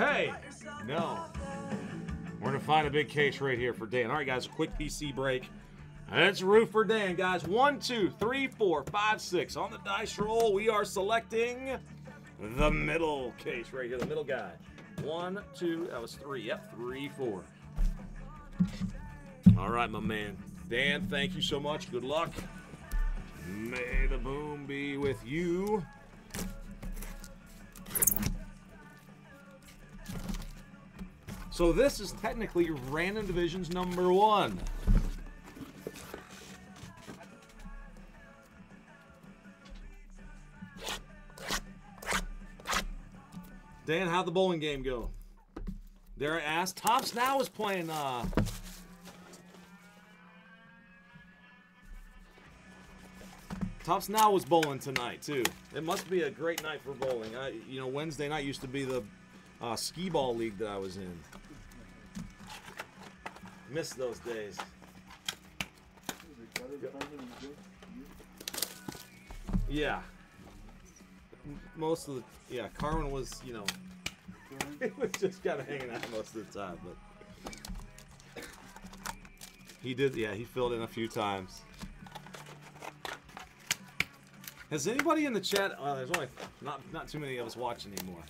Hey, no. We're gonna find a big case right here for Dan. All right, guys, quick PC break. That's roof for Dan, guys. One, two, three, four, five, six. On the dice roll, we are selecting the middle case right here, the middle guy. One, two, that was three. Yep, three, four. All right, my man. Dan, thank you so much. Good luck. May the boom be with you. So this is technically Random Divisions number one. Dan, how'd the bowling game go? There asked. Tops now is playing uh Tops now was bowling tonight too. It must be a great night for bowling. I, you know, Wednesday night used to be the uh, skee ball league that I was in. Miss those days. Yeah. Most of the yeah, Carmen was you know he was just kind of hanging out most of the time, but he did yeah he filled in a few times. Has anybody in the chat? Uh, there's only not not too many of us watching anymore.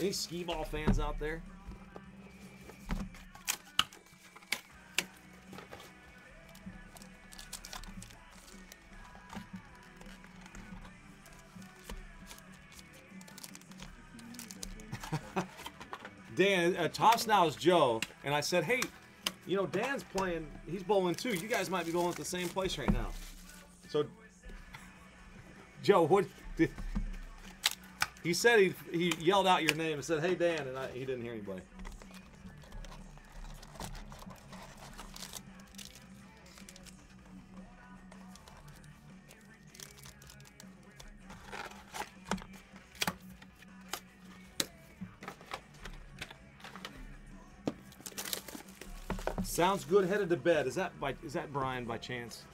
Any skee ball fans out there? Dan, uh, tops now is Joe, and I said, hey, you know Dan's playing, he's bowling too. You guys might be bowling at the same place right now. So, Joe, what did he said? He he yelled out your name and said, hey Dan, and I, he didn't hear anybody. Sounds good. Headed to bed. Is that by is that Brian by chance?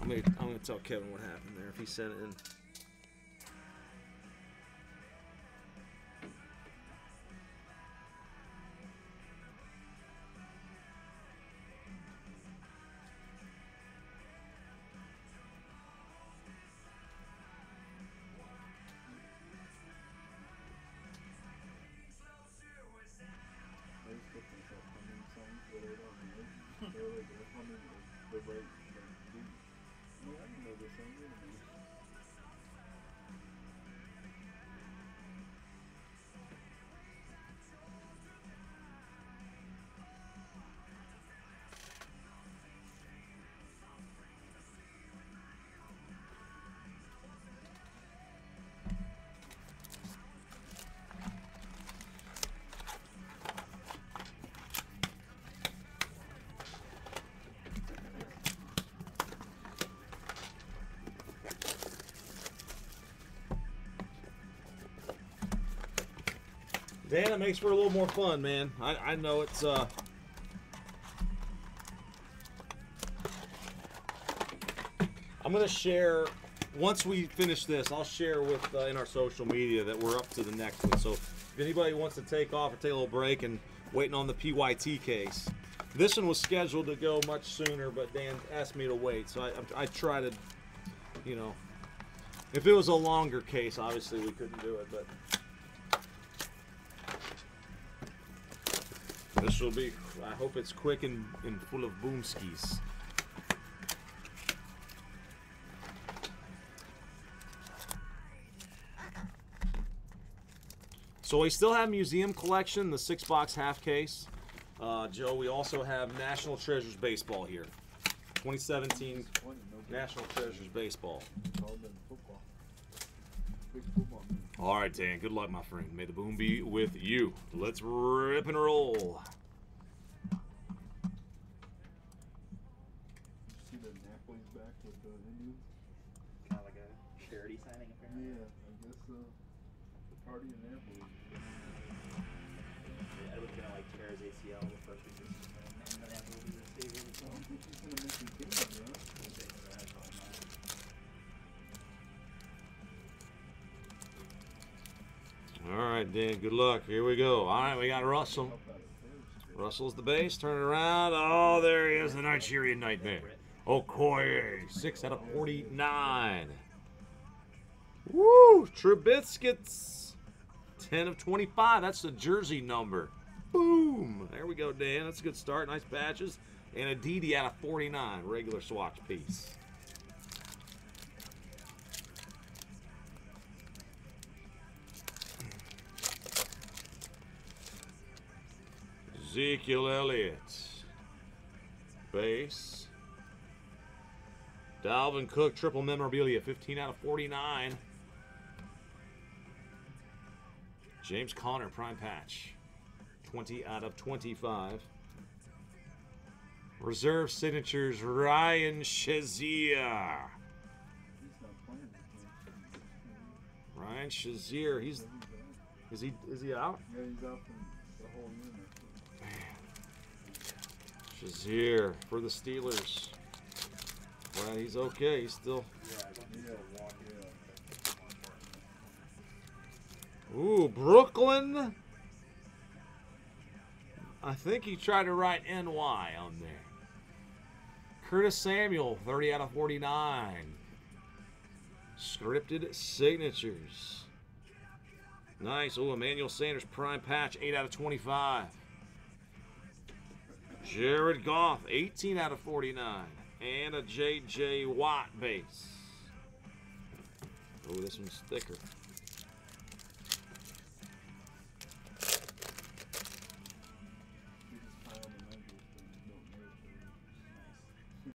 I'm gonna I'm gonna tell Kevin what happened there if he sent it in. Dan, it makes for a little more fun, man. I, I know it's uh I'm gonna share once we finish this. I'll share with uh, in our social media that we're up to the next one. So if anybody wants to take off or take a little break and waiting on the PYT case, this one was scheduled to go much sooner, but Dan asked me to wait. So I, I, I try to, you know, if it was a longer case, obviously we couldn't do it, but. This will be, I hope it's quick and, and full of boom skis. So we still have museum collection, the six box half case. Uh, Joe, we also have National Treasures Baseball here. 2017 National Treasures Baseball. All right, Dan. Good luck, my friend. May the boom be with you. Let's rip and roll. See the Napoli's back with the Indians? Kind of like a charity signing apparently. Yeah, I guess uh, the party in Napoli. Yeah, Edward's gonna like tear his ACL the first week of the season, and then Apple will be the savior of the I team. don't think he's gonna make the team, huh? We'll see. So that's all I'm All right. right, Dan. Good luck. Here we go. All right, we got Russell. Up out of third. Russell's the base. Turn it around. Oh, there he is, the Nigerian Nightmare. Okoye, 6 out of 49. Woo! Trubiscuits, 10 of 25. That's the jersey number. Boom! There we go, Dan. That's a good start. Nice patches. And a DD out of 49. Regular swatch piece. Ezekiel Elliott. Base. Dalvin Cook, triple memorabilia, 15 out of 49. James Conner, prime patch, 20 out of 25. Reserve signatures, Ryan Shazier. He's not playing this game. Ryan Shazier, he's is he is he out? Yeah, he's out for the whole unit. Man. Shazier for the Steelers. Well, he's okay. He's still. Ooh, Brooklyn. I think he tried to write NY on there. Curtis Samuel, 30 out of 49. Scripted signatures. Nice. Oh, Emmanuel Sanders, prime patch, 8 out of 25. Jared Goff, 18 out of 49. And a J.J. Watt base. Oh, this one's thicker.